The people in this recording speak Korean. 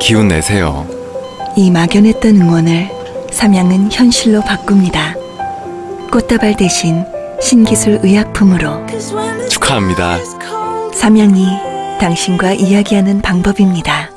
기운 내세요. 이 막연했던 응원을 삼양은 현실로 바꿉니다. 꽃다발 대신 신기술 의약품으로 축하합니다. 삼양이 당신과 이야기하는 방법입니다.